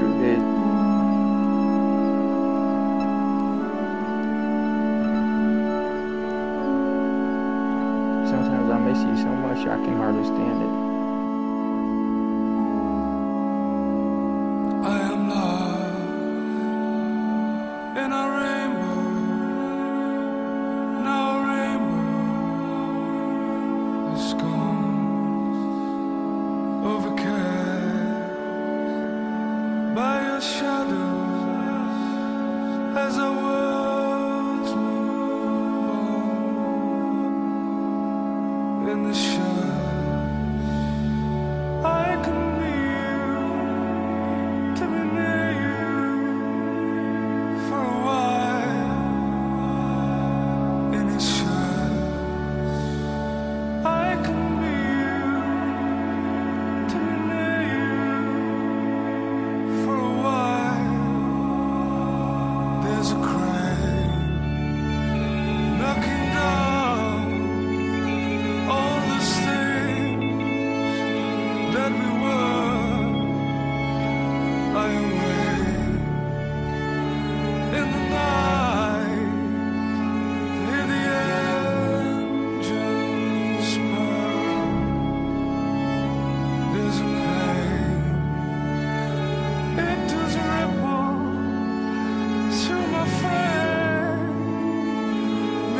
your head. Sometimes I miss you so much I can hardly stand it. in the shine.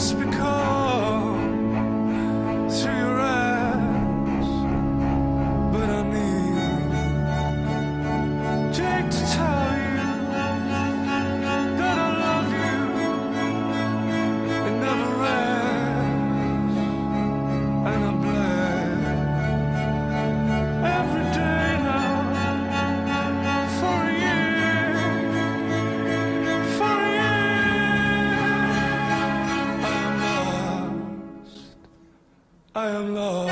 just because I am lost.